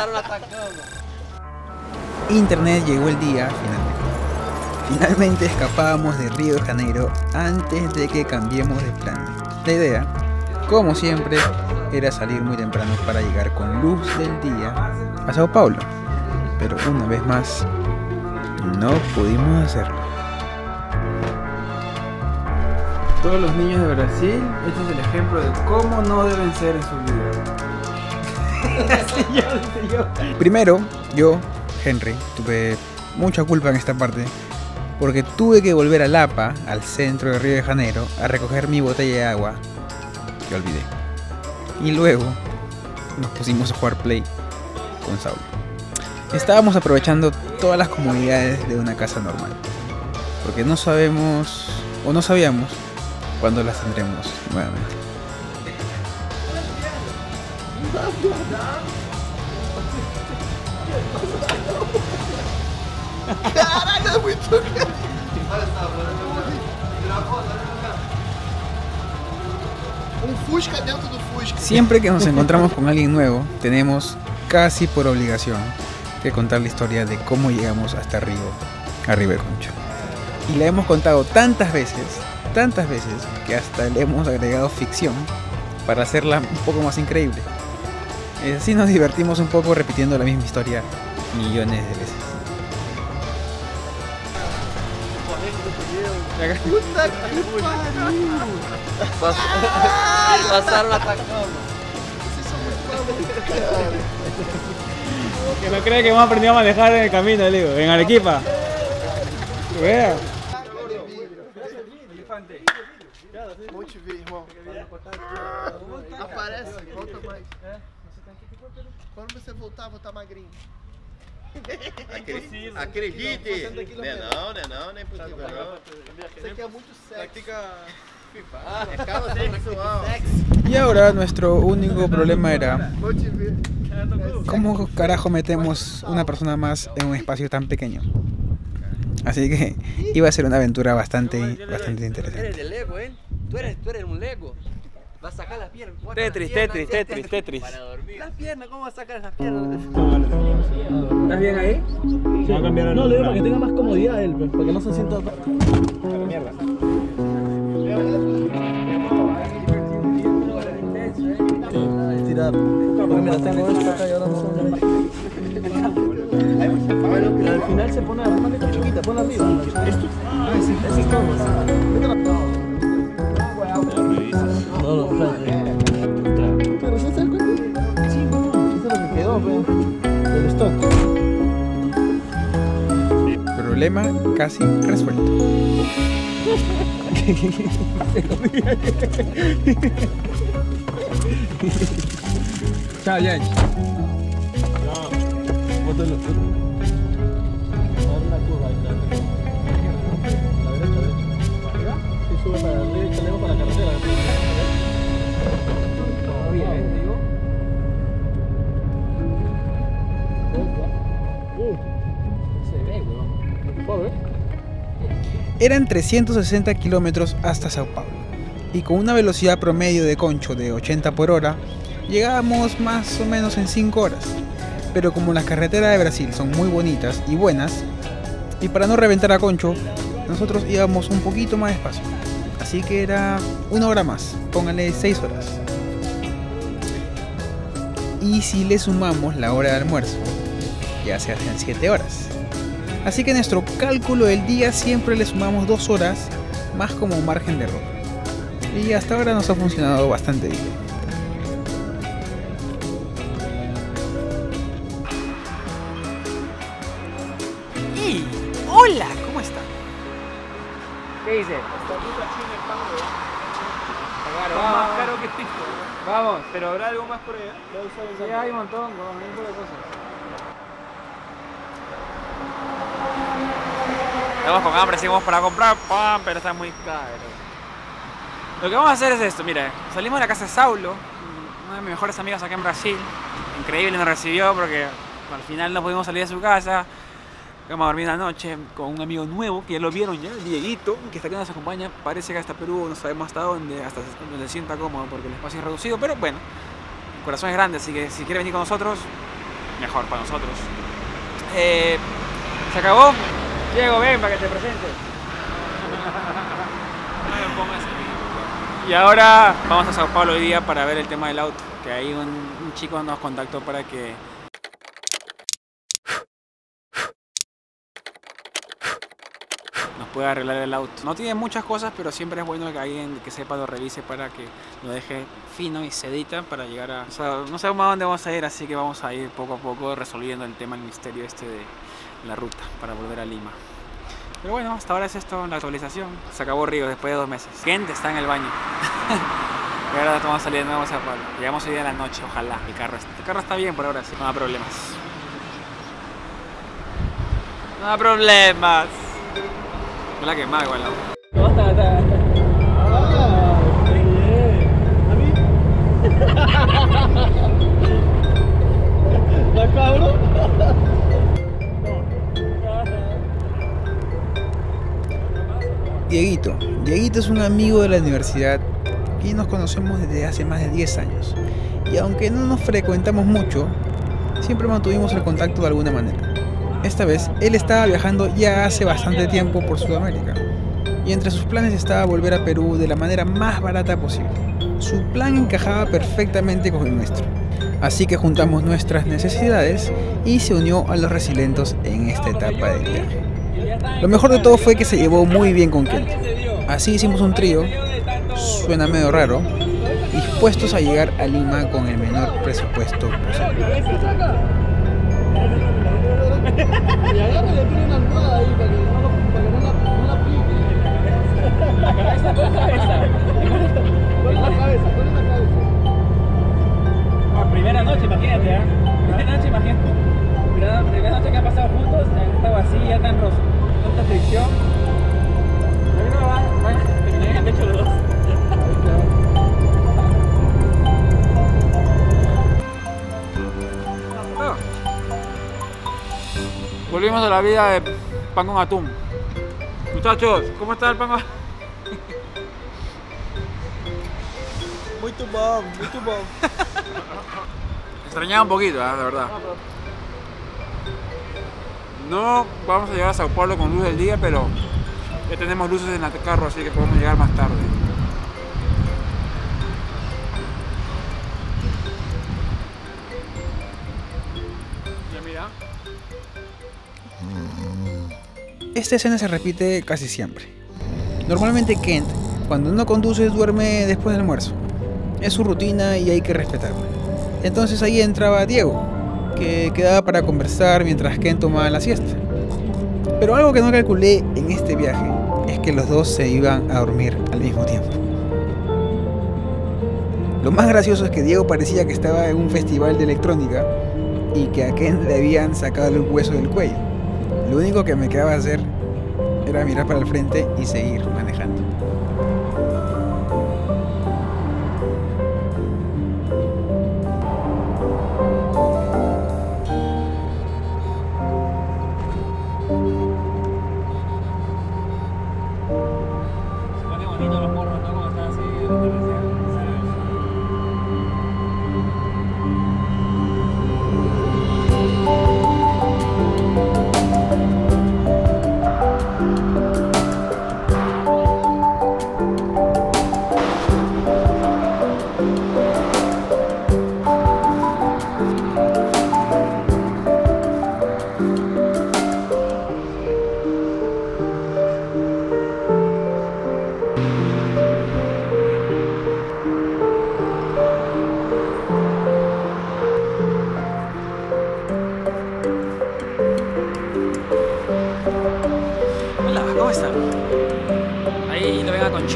kilómetros. Pasaron atacando. Internet llegó el día finalmente. Finalmente escapábamos de Río de Janeiro antes de que cambiemos de plan. La idea, como siempre, era salir muy temprano para llegar con luz del día a Sao Paulo. Pero una vez más, no pudimos hacerlo. Todos los niños de Brasil, este es el ejemplo de cómo no deben ser en su vida. Primero, yo, Henry, tuve mucha culpa en esta parte porque tuve que volver a Lapa, al centro de Río de Janeiro, a recoger mi botella de agua que olvidé. Y luego nos pusimos a jugar Play con Saul. Estábamos aprovechando todas las comodidades de una casa normal, porque no sabemos o no sabíamos cuándo las tendremos nuevamente. Siempre que nos encontramos con alguien nuevo, tenemos casi por obligación que contar la historia de cómo llegamos hasta Río, a Río de Concho. Y la hemos contado tantas veces, tantas veces, que hasta le hemos agregado ficción para hacerla un poco más increíble. Así nos divertimos un poco repitiendo la misma historia millones de veces. Puta que! Pasaron. Que no cree que hemos aprendido a manejar en el camino, le digo, en Arequipa. Vea. Irmão. Aparece, volta mais. Quando você voltar, vou estar magrinho. Acredite! Acredite! Não é não, não é não, não é possível não. Isso aqui é muito sexy. É calma sexual. Y ahora nuestro único problema era. ¿Cómo carajo metemos una persona más en un espacio tan pequeño? Así que iba a ser una aventura bastante, bastante interesante. Eres de Lego, ¿eh? ¿Tú eres, tú eres un Lego. Vas a sacar las piernas. Tetris, Tetris, Tetris, Tetris. Para dormir. Las piernas, ¿cómo vas a sacar las piernas? ¿Estás bien ahí? Se va a cambiar No, le digo para que tenga más comodidad él, pues, para que no se sienta. Estirar. Porque mira, tengo esto acá y ahora no Pero al final se pone la mano chiquita, ponla arriba. ¿Esto? Problema casi resuelto. Chao, Yanch. Bótalo. Eran 360 kilómetros hasta Sao Paulo. Y con una velocidad promedio de concho de 80 por hora, llegábamos más o menos en 5 horas. Pero como las carreteras de Brasil son muy bonitas y buenas, y para no reventar a concho, nosotros íbamos un poquito más despacio. Así que era una hora más, póngale 6 horas. Y si le sumamos la hora de almuerzo, ya se hacen 7 horas. Así que nuestro cálculo del día siempre le sumamos 2 horas más como margen de error. Y hasta ahora nos ha funcionado bastante bien. ¡Y! ¡Hola! ¿Cómo está? ¿Qué dice? Vamos. Más caro que esto. Vamos, pero habrá algo más por allá. Sí, hay un montón, un montón de cosas. Estamos con hambre, seguimos para comprar pan, pero está muy caro. Lo que vamos a hacer es esto, mira, salimos de la casa de Saulo, una de mis mejores amigas acá en Brasil. Increíble nos recibió porque al final no pudimos salir de su casa. Vamos a dormir una noche con un amigo nuevo que ya lo vieron ya, Dieguito, que está acá nos acompaña. Parece que hasta Perú, no sabemos hasta dónde, hasta donde se sienta cómodo porque el espacio es reducido, pero bueno, el corazón es grande, así que si quiere venir con nosotros, mejor para nosotros. Eh, ¿Se acabó? Diego, ven para que te presente. Y ahora vamos a Sao Paulo hoy día para ver el tema del auto, que ahí un, un chico nos contactó para que nos pueda arreglar el auto. No tiene muchas cosas, pero siempre es bueno que alguien que sepa lo revise para que lo deje fino y sedita para llegar a... O sea, no sabemos a dónde vamos a ir, así que vamos a ir poco a poco resolviendo el tema, el misterio este de la ruta para volver a Lima. Pero bueno, hasta ahora es esto, la actualización. Se acabó Río después de dos meses. Gente está en el baño. y ahora estamos saliendo, vamos a Pablo. Llegamos hoy día en la noche, ojalá. El carro, está, el carro está bien por ahora, sí. No da problemas. No da problemas. Me la quemada igual. ¿no? ¿La cabrón? Dieguito. Dieguito es un amigo de la universidad y nos conocemos desde hace más de 10 años. Y aunque no nos frecuentamos mucho, siempre mantuvimos el contacto de alguna manera. Esta vez, él estaba viajando ya hace bastante tiempo por Sudamérica. Y entre sus planes estaba volver a Perú de la manera más barata posible. Su plan encajaba perfectamente con el nuestro. Así que juntamos nuestras necesidades y se unió a los resilientos en esta etapa del viaje. Lo mejor de todo fue que se llevó muy bien con Kent. Así hicimos un trío, suena medio raro, dispuestos a llegar a Lima con el menor presupuesto posible. Volvimos a la vida de pan con atún. Muchachos, ¿cómo está el pan con Muito bom, muito bom. Extrañaba un poquito, ¿eh? de verdad. No vamos a llegar a Sao Paulo con luz del día, pero ya tenemos luces en el carro, así que podemos llegar más tarde. Esta escena se repite casi siempre. Normalmente Kent, cuando no conduce, duerme después del almuerzo. Es su rutina y hay que respetarla. Entonces ahí entraba Diego, que quedaba para conversar mientras Kent tomaba la siesta. Pero algo que no calculé en este viaje es que los dos se iban a dormir al mismo tiempo. Lo más gracioso es que Diego parecía que estaba en un festival de electrónica y que a Kent le habían sacado el hueso del cuello. Lo único que me quedaba hacer era mirar para el frente y seguir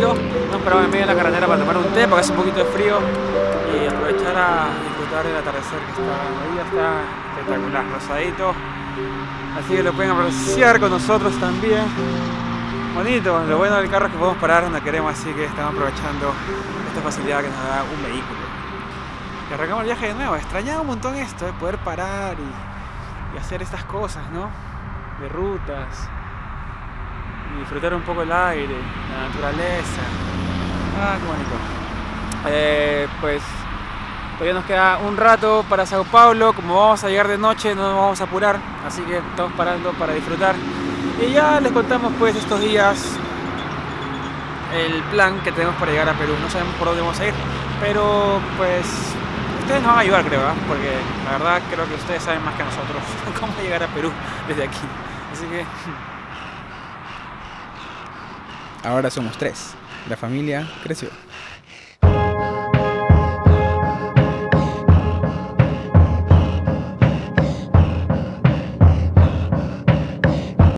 lo venga con Chilo. Hemos parado en medio de la carretera para tomar un té porque hace un poquito de frío y aprovechar a disfrutar del atardecer que está ahí, está espectacular, rosadito. Así que lo pueden apreciar con nosotros también. Bonito, lo bueno del carro es que podemos parar donde queremos, así que estamos aprovechando esta facilidad que nos da un vehículo. Y arrancamos el viaje de nuevo. Extrañaba un montón esto, de poder parar y hacer estas cosas, ¿no? De rutas, disfrutar un poco el aire, la naturaleza. Ah, qué bonito. Eh, pues Todavía nos queda un rato para Sao Paulo, como vamos a llegar de noche no nos vamos a apurar, así que estamos parando para disfrutar. Y ya les contamos pues estos días el plan que tenemos para llegar a Perú. No sabemos por dónde vamos a ir, pero pues ustedes nos van a ayudar creo, ¿ah? porque la verdad creo que ustedes saben más que nosotros cómo llegar a Perú desde aquí. Así que Ahora somos tres. La familia creció.